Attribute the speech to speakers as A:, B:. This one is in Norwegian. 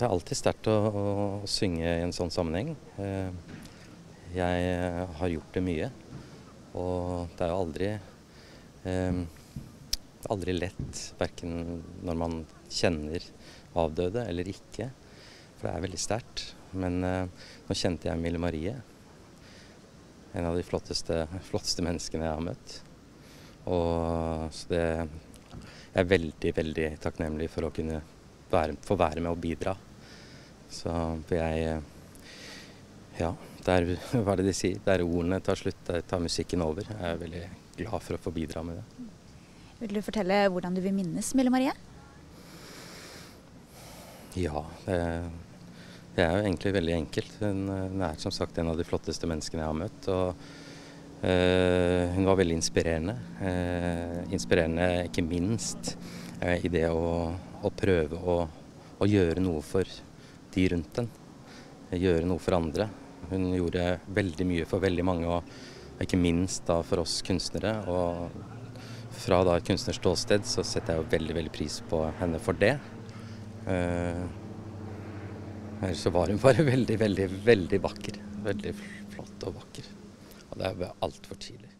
A: Det er alltid sterkt å, å, synge i en sånn sammenheng. Eh, jeg har gjort det mye, og det er jo aldri eh, aldri lett, verken når man kjenner avdøde eller ikke. For det er veldig sterkt. Men eh, nå kjente jeg Mille Marie. En av de flotteste, flotteste menneskene jeg har møtt. Og så det Jeg er veldig, veldig takknemlig for å kunne være, få være med og bidra. Så jeg Ja, der, hva er det de sier? Der ordene tar slutt, der tar musikken over. Jeg er veldig glad for å få bidra med det.
B: Vil du fortelle hvordan du vil minnes Mille Marie?
A: Ja, det, det, er jo egentlig veldig enkelt. Hun, hun, er som sagt en av de flotteste menneskene jeg har møtt. og uh, Hun var veldig inspirerende. Uh, inspirerende ikke minst uh, i det å, å prøve å, å, gjøre noe for de rundt den. Gjøre noe for andre. Hun gjorde veldig mye for veldig mange, og ikke minst da for oss kunstnere. og fra da et kunstnerståsted så setter jeg jo veldig veldig pris på henne for det. Uh, så var hun bare veldig, veldig, veldig vakker. Veldig flott og vakker. Og det er altfor tidlig.